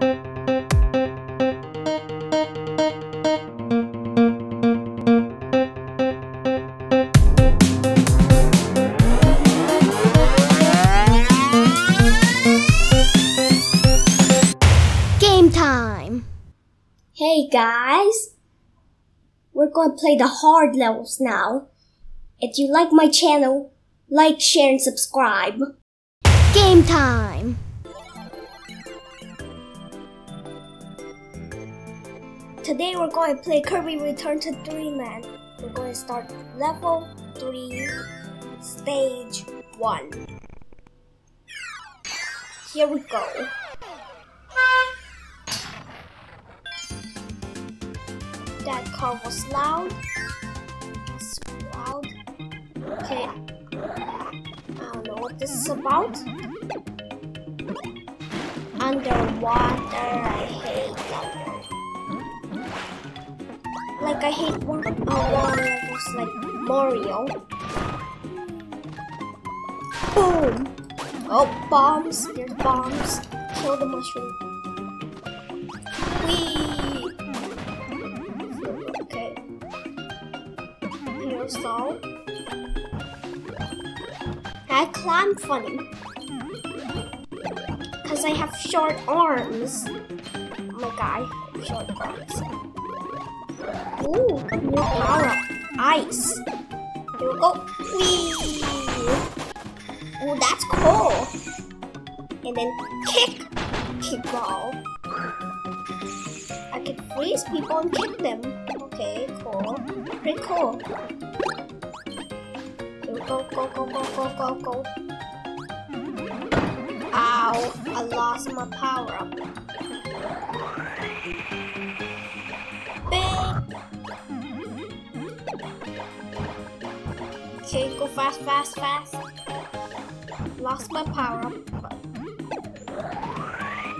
Game time! Hey guys! We're going to play the hard levels now. If you like my channel, like, share, and subscribe. Game time! Today we're going to play Kirby Return to Dreamland. We're going to start level 3, stage 1. Here we go. That car was loud. It's loud. Okay. I don't know what this is about. Underwater. I hate that. Like I hate one levels like Mario. Boom! Oh, bombs! There's bombs. Kill the mushroom. Whee! Okay. Here's all. I climb funny. Because I have short arms. Oh my god, short arms. Ooh, new power. Ice. Here we go. Whee! Ooh, that's cool. And then kick. Kick ball. I can freeze people and kick them. Okay, cool. Pretty cool. Here we go, go, go, go, go, go, go. Ow, I lost my power up. Okay, go fast, fast, fast. Lost my power up.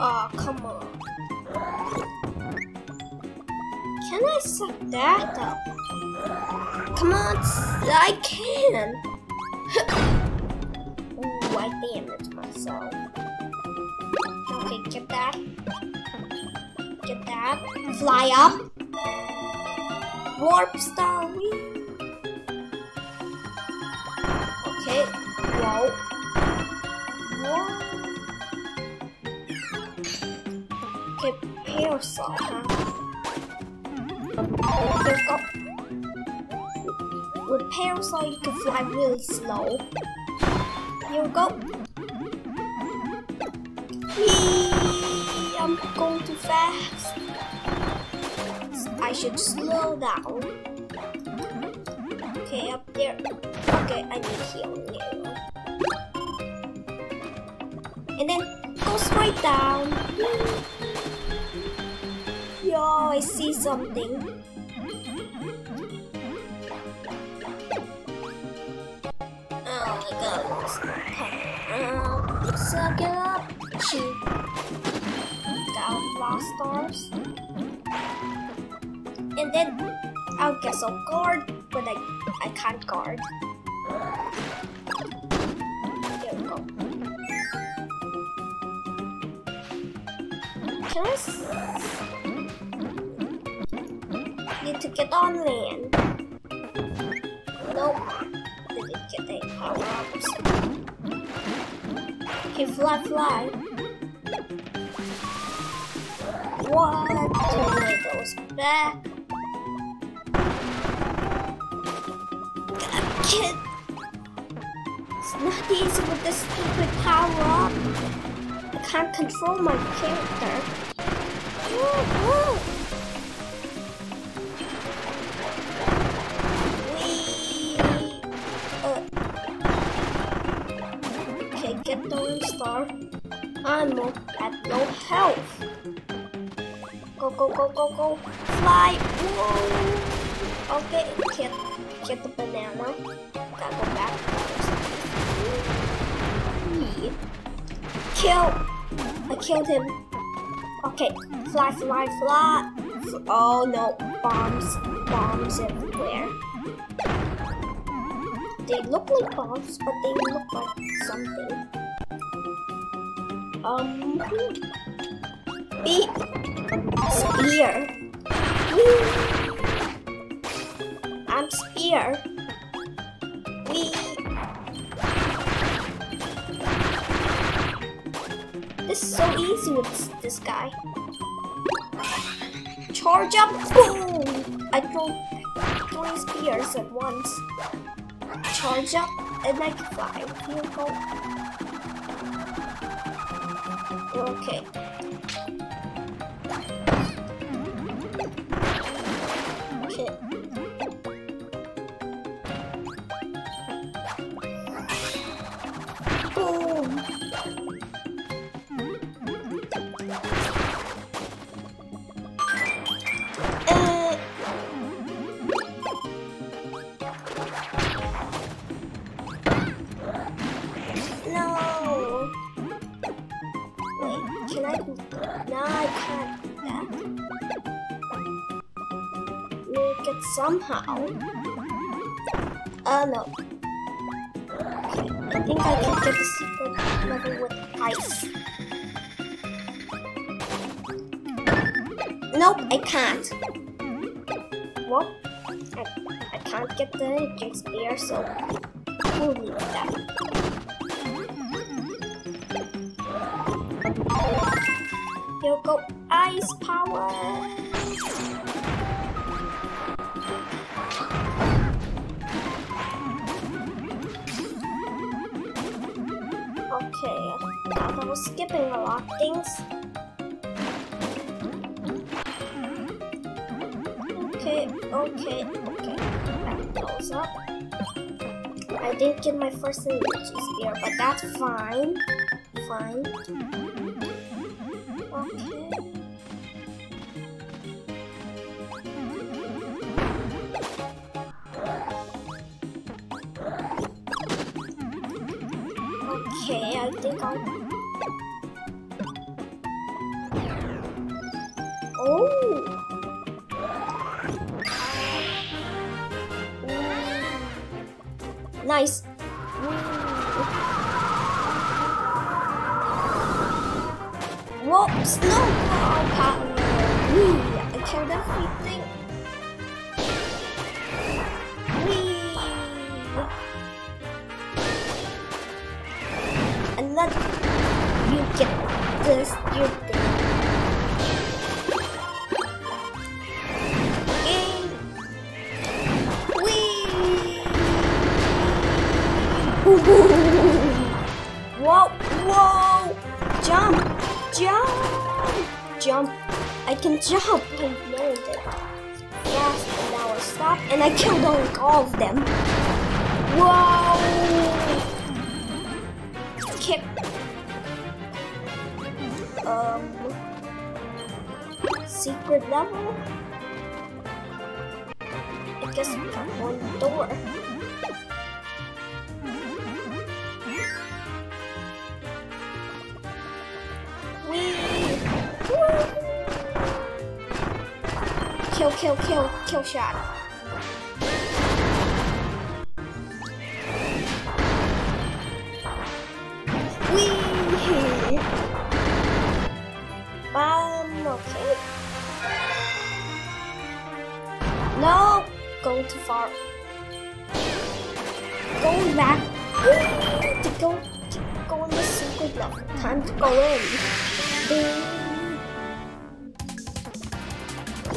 Oh, come on. Can I suck that up? Come on, I can. Ooh, I damaged myself. Okay, get that. Get that. Fly up. Warp star. Okay. Whoa. Whoa. Okay, parasol, huh? Let's go. With parasol, you can fly really slow. Here we go. Whee! I'm going too fast. I should slow down. Okay, up there. Okay, I need heal arrow. And then go straight down. Yo, I see something. Oh my god. Uh, suck it up. Shoot. Lost stars. And then I'll guess I'll guard, but I I can't guard. There we go. Can I need to get on land? Nope. Didn't get any power ups. Okay, fly, fly. What? Tornadoes back. Kid. It's not easy with this stupid power up. I can't control my character. Woo, woo. Get the star. I'm at no health. Go, go, go, go, go. Fly. Whoa. Okay, get, get the banana. Gotta go back. Kill. I killed him. Okay, fly, fly, fly. Oh no, bombs, bombs everywhere. They look like bombs, but they look like something. Um, Beat. Spear. Whee. Spear. Whee. This is so easy with this guy. Charge up, boom! I throw three spears at once. Charge up, and I can fly. Here we go. Okay. Somehow. Uh, no. I think I can get the secret level with ice. Nope, I can't. What? I, I can't get the Jig Spear, so we'll leave that. Here go, ice power! I was skipping a lot of things. Okay, okay, okay. That goes up. I didn't get my first energy sphere, but that's fine. Fine. Okay. Okay, I think I'll. Whoops, no power. Whee, I killed everything. Whee. And let you get this, you thing. Whoa, whoa! Jump, jump, jump. I can jump. I learned it. Fast, and now I stop, and I killed all, of them. Whoa! Kick. Um. Secret level? I guess one door. Kill, kill, kill, shot. Whee! Um, okay. No! Going too far. Going back. Whee! To go, to go in the secret level. Time to go in. Ding.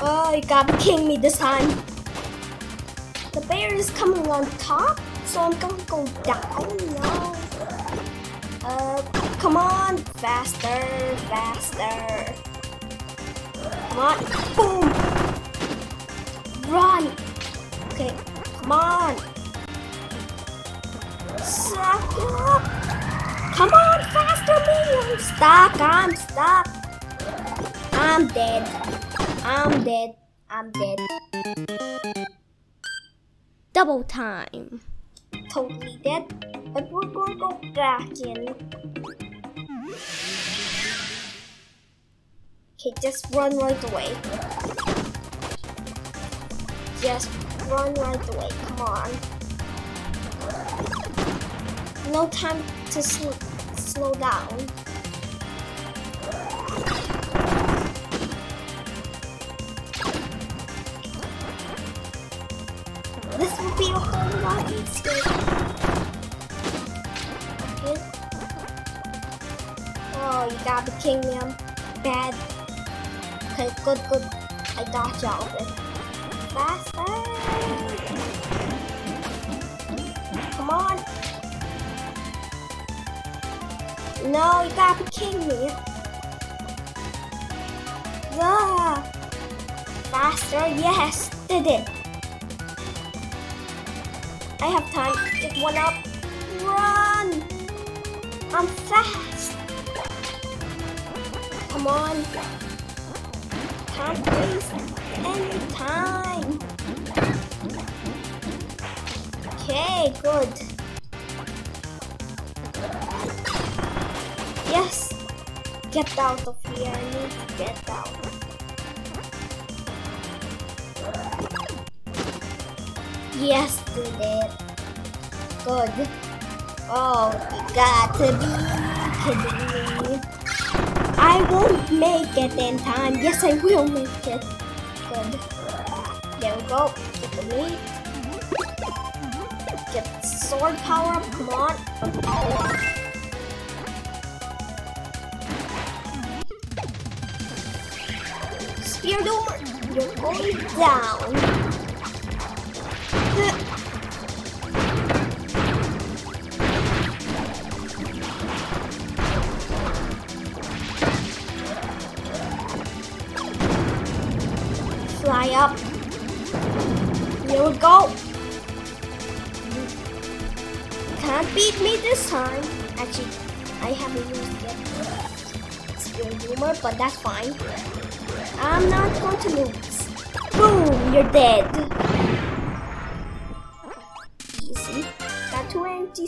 Oh, you gotta king me this time. The bear is coming on top, so I'm gonna go down now. Uh, come on, faster, faster. Come on, boom. Run. Okay, come on. Suck up. Come on, faster, me. I'm stuck. I'm stuck. I'm dead. I'm dead. I'm dead. Double time. Totally dead. But we're gonna go back in. Okay, just run right away. Just run right away. Come on. No time to sl slow down. Oh, you got the king, man. Bad. Okay, good, good. I dodged out of it. Faster! Come on. No, you gotta be kidding me. Faster, yes, did it. I have time. Get one up. Run! I'm fast. Come on. Can't waste any time. Okay, good. Yes. Get out of here. I need to get out. Yes, did it. Good. Oh, you got to be kidding me. I won't make it in time. Yes, I will make it. Good. There we go. Get the meat. Get sword power up. Come on. Spear door. You're going down. Fly up. Here we go. Can't beat me this time. Actually, I haven't used it. Spear Boomer, but that's fine. I'm not going to lose. Boom, you're dead.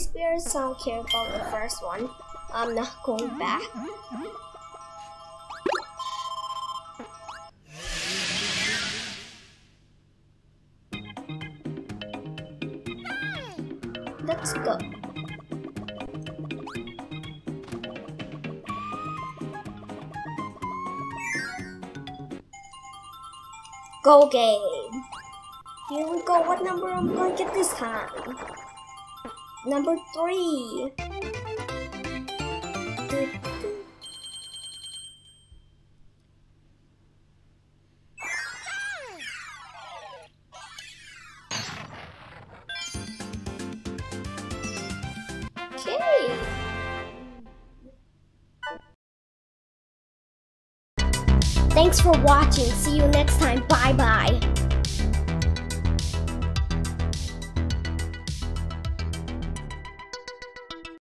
Two empty so I don't care about the first one. I'm not going back. Let's go. Go game. Here we go. What number I'm going to get this time? Number three. Thanks for watching. See you next time. Bye bye.